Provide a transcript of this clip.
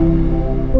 Thank you.